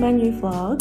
my new vlog.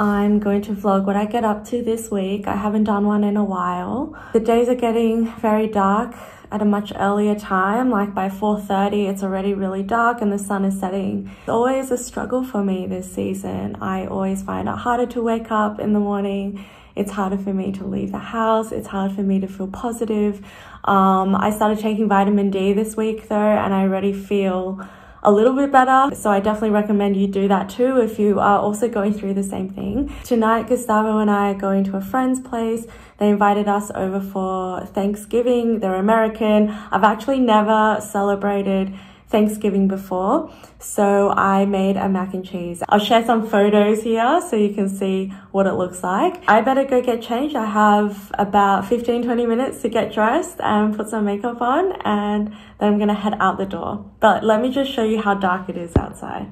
I'm going to vlog what I get up to this week. I haven't done one in a while. The days are getting very dark at a much earlier time, like by 4.30 it's already really dark and the sun is setting. It's always a struggle for me this season. I always find it harder to wake up in the morning. It's harder for me to leave the house. It's hard for me to feel positive. Um, I started taking vitamin D this week though and I already feel a little bit better. So I definitely recommend you do that too if you are also going through the same thing. Tonight, Gustavo and I are going to a friend's place. They invited us over for Thanksgiving. They're American. I've actually never celebrated Thanksgiving before. So I made a mac and cheese. I'll share some photos here so you can see what it looks like. I better go get changed. I have about 15, 20 minutes to get dressed and put some makeup on and then I'm gonna head out the door. But let me just show you how dark it is outside.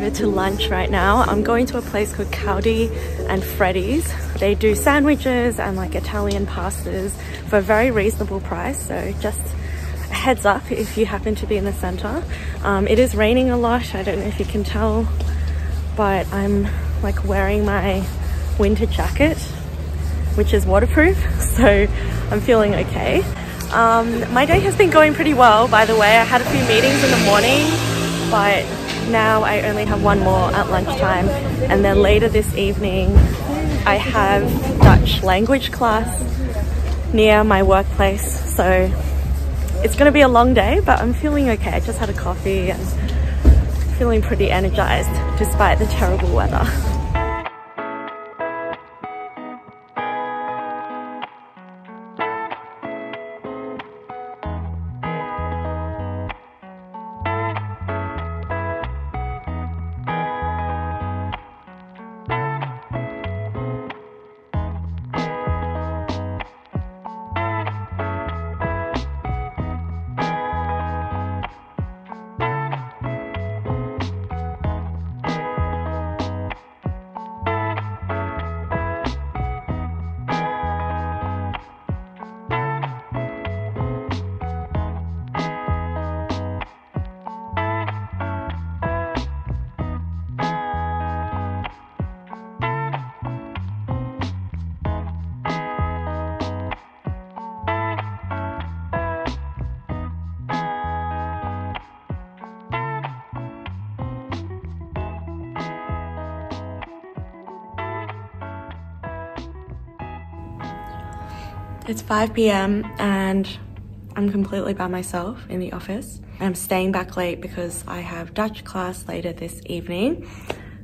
Over to lunch right now. I'm going to a place called Caldi and Freddi's. They do sandwiches and like Italian pastas for a very reasonable price. So just a heads up if you happen to be in the center. Um, it is raining a lot. I don't know if you can tell, but I'm like wearing my winter jacket, which is waterproof. So I'm feeling okay. Um, my day has been going pretty well, by the way. I had a few meetings in the morning, but now I only have one more at lunchtime. And then later this evening, I have Dutch language class near my workplace. So it's gonna be a long day, but I'm feeling okay. I just had a coffee and feeling pretty energized despite the terrible weather. It's 5 p.m. and I'm completely by myself in the office. I'm staying back late because I have Dutch class later this evening.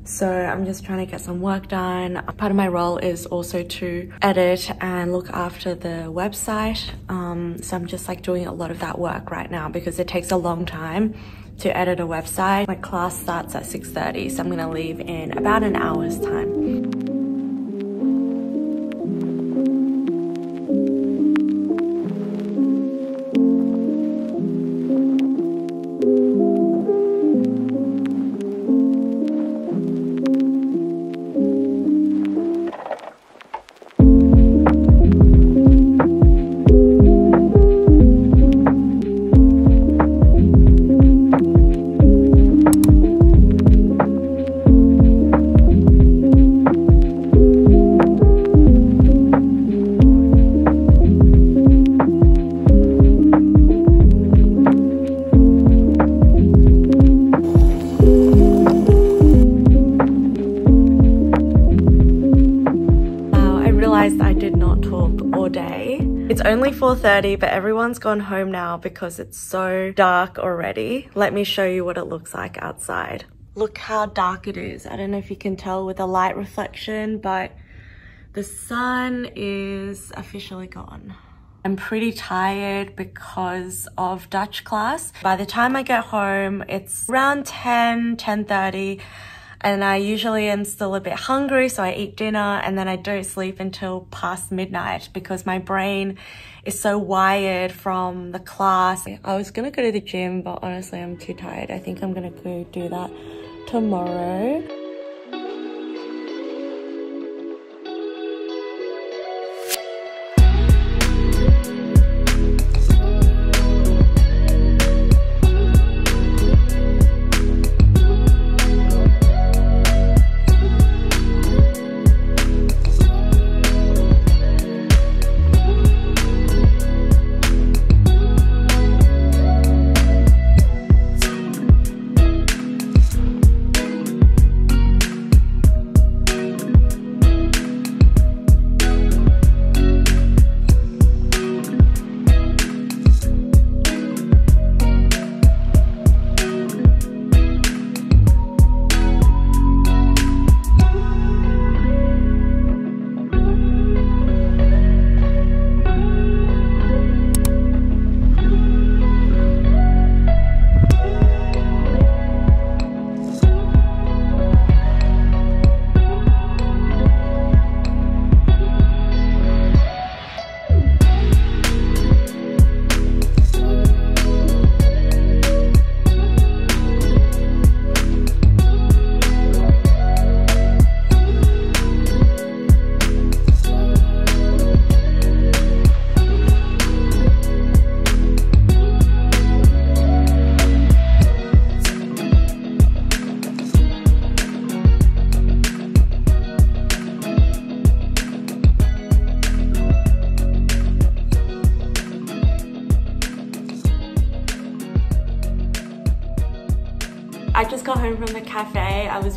So I'm just trying to get some work done. Part of my role is also to edit and look after the website. Um, so I'm just like doing a lot of that work right now because it takes a long time to edit a website. My class starts at 6.30, so I'm gonna leave in about an hour's time. Only 4.30, but everyone's gone home now because it's so dark already. Let me show you what it looks like outside. Look how dark it is. I don't know if you can tell with the light reflection, but the sun is officially gone. I'm pretty tired because of Dutch class. By the time I get home, it's around 10, 10.30 and I usually am still a bit hungry, so I eat dinner and then I don't sleep until past midnight because my brain is so wired from the class. I was gonna go to the gym, but honestly, I'm too tired. I think I'm gonna go do that tomorrow.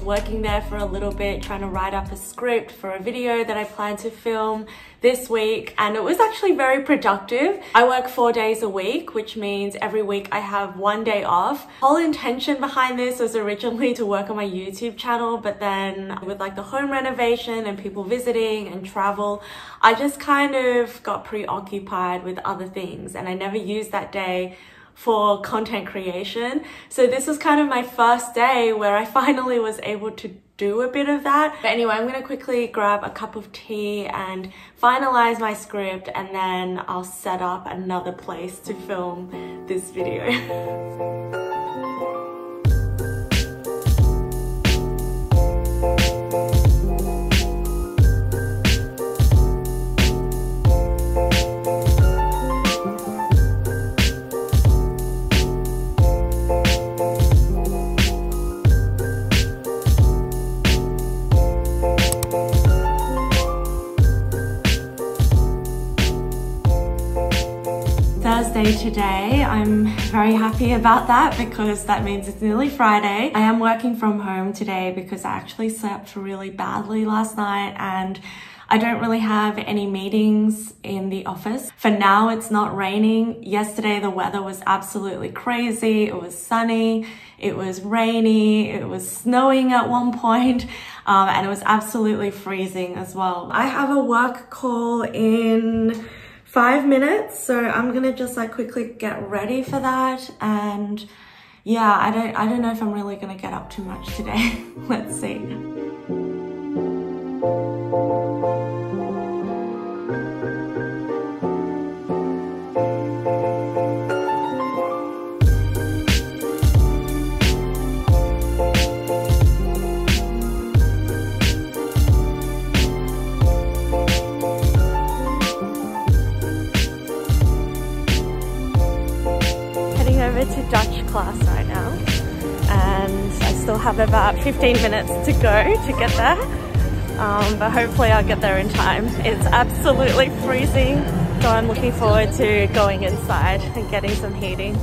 Working there for a little bit trying to write up a script for a video that I plan to film this week and it was actually very productive. I work four days a week which means every week I have one day off. Whole intention behind this was originally to work on my YouTube channel but then with like the home renovation and people visiting and travel I just kind of got preoccupied with other things and I never used that day for content creation. So this was kind of my first day where I finally was able to do a bit of that. But anyway, I'm gonna quickly grab a cup of tea and finalize my script and then I'll set up another place to film this video. today. I'm very happy about that because that means it's nearly Friday. I am working from home today because I actually slept really badly last night and I don't really have any meetings in the office. For now, it's not raining. Yesterday, the weather was absolutely crazy. It was sunny, it was rainy, it was snowing at one point, um, and it was absolutely freezing as well. I have a work call in five minutes, so I'm gonna just like quickly get ready for that and yeah, I don't, I don't know if I'm really gonna get up too much today. Let's see. About 15 minutes to go to get there um, but hopefully I'll get there in time. It's absolutely freezing so I'm looking forward to going inside and getting some heating.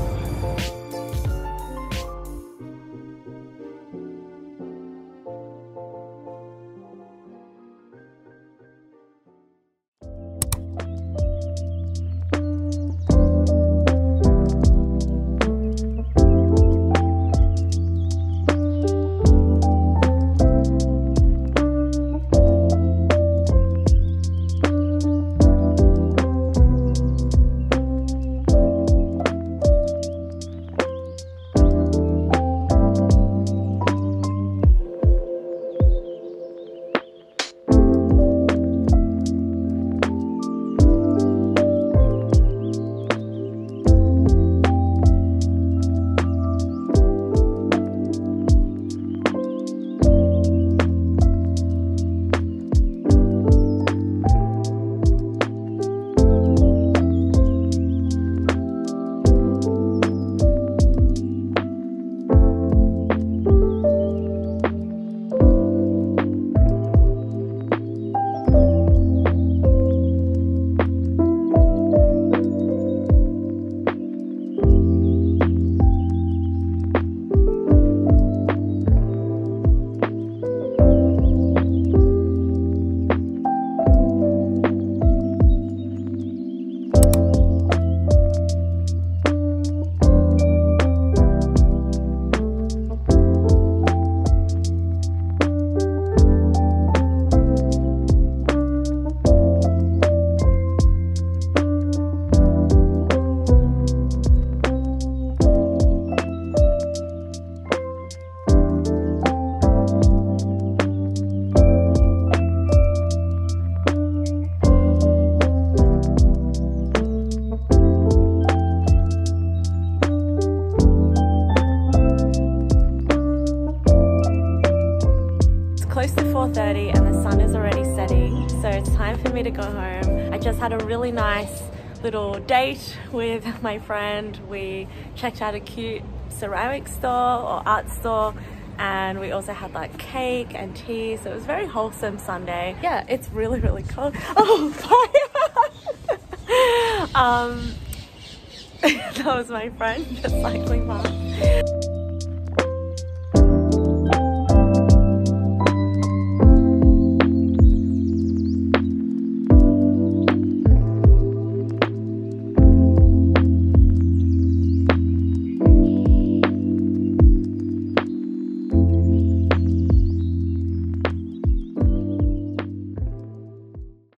4.30 and the sun is already setting, so it's time for me to go home. I just had a really nice little date with my friend. We checked out a cute ceramic store or art store and we also had like cake and tea so it was very wholesome Sunday. Yeah, it's really really cold. Oh fire! um, that was my friend just cycling past.